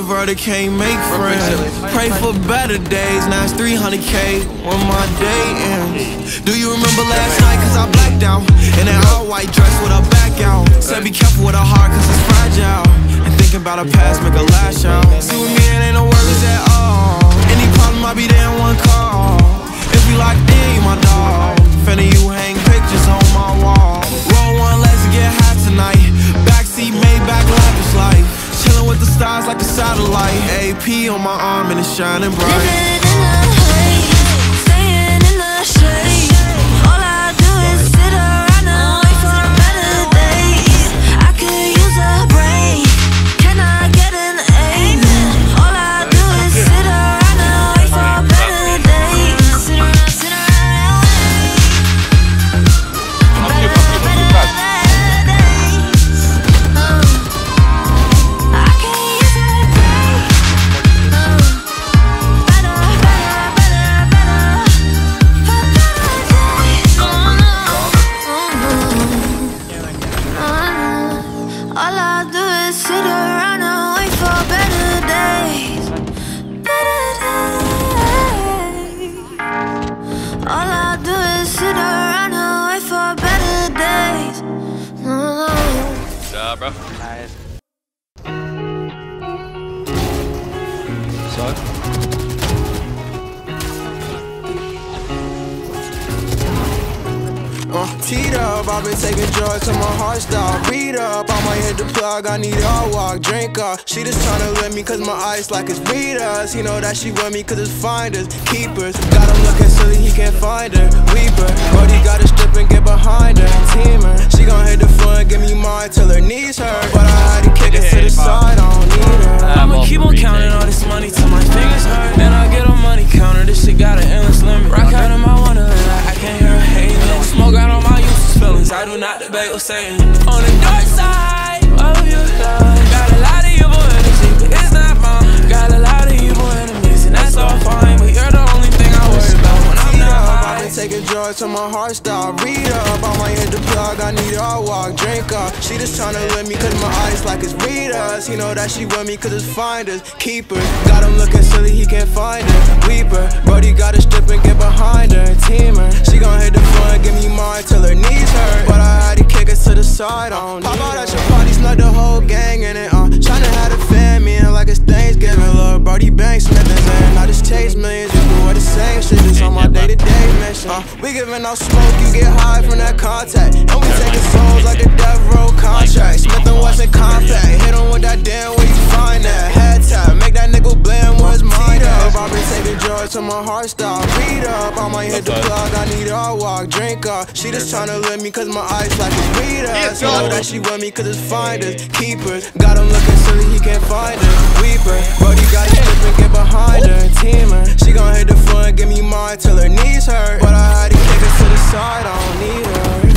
introverted, can't make friends. Pray for better days, now it's 300k when my day ends. Do you remember last night? Cause I blacked out. In that all white dress with a back out. Said be careful with a heart, cause it's fragile. And thinking about a past, make a lash out. Stars like a satellite. AP on my arm and it's shining bright. Ja, bro. So? Uh, teed up, I've been taking drugs till my heart stop. Read up, I might hit the plug, I need all walk, drink up. She just tryna let me cause my eyes like it's readers. He know that she with me cause it's finders, keepers. Got him looking silly, he can't find her. Weeper, Brody gotta strip and get behind her. Teamer, I do not debate or saying. On the dark side till my heart stop. Read up, I might hit the plug, I need all walk, drink up. She just tryna let me cause my eyes like it's readers. He know that she with me cause it's finders, keepers. Got him looking silly, he can't find her. Weeper, Brody gotta strip and get behind her. Teamer, she gon' hit the floor and give me mine till her knees hurt. But I had to kick her to the side, I don't Pop out at your party, snuck the whole gang in it, uh. Tryna day to day mission. Uh, we giving out smoke, you get high from that contact. And we taking souls like a death row contract. Smith and Wesson compact, hit him with that damn where you find that. Head tap, make that nigga blame what's mine up. I've been taking drugs till my heart stop. Plug, I need all walk, drink up. She just tryna let me cause my eyes like it's readers. You know that she with me cause it's finders, keepers. Got him looking silly, he can't find her. Weeper, Brody got strip and get behind her. Teamer, she gon' hit the floor and give me mine till her knees hurt. But I had to kick her to the side, I don't need her.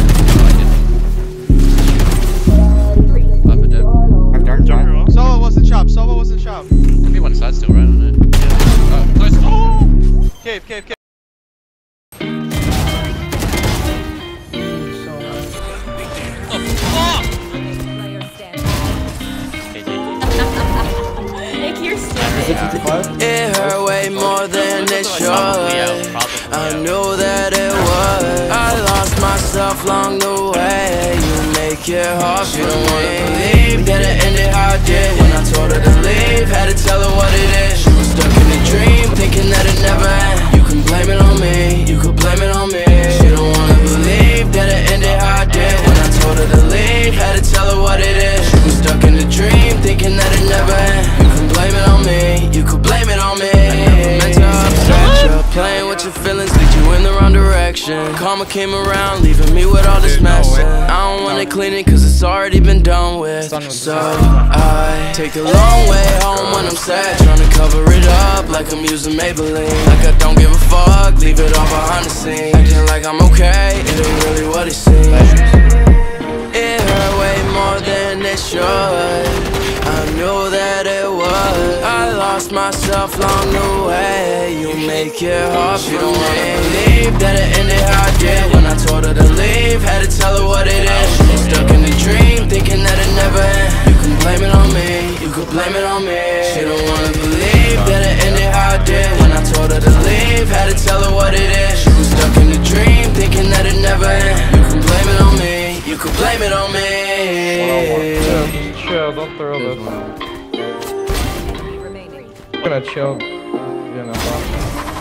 Up and down. Dark John. Solo wasn't chop. Solo wasn't chop. Maybe one side still, right on it. Uh, close. Oh! Cave, cave, cave. It hurt way more than it should. I knew that it would. I lost myself along the way. You make it hard for me. That it ended how wrong. Karma came around, leaving me with all this mess. I don't wanna clean it cause it's already been done with. So I take the long way home when I'm sad. Trying to cover it up like I'm using Maybelline. Like I don't give a fuck, leave it all behind the scenes. Acting like I'm okay, it ain't really what it seems. It hurt way more than it should. I knew that it would. I lost myself along the way. You make it hard for me. Believe that it ended how it did when I told her to leave. Had to tell her what it is. She was stuck in a dream, thinking that it never end. You can blame it on me. You could blame it on me. She don't wanna believe that it ended how it did. When I told her to leave, had to tell her what it is. She was stuck in a dream, thinking that it never end. You could blame it on me. You could blame it on me. Chill, just chill, don't throw this. I'm gonna chill. You know,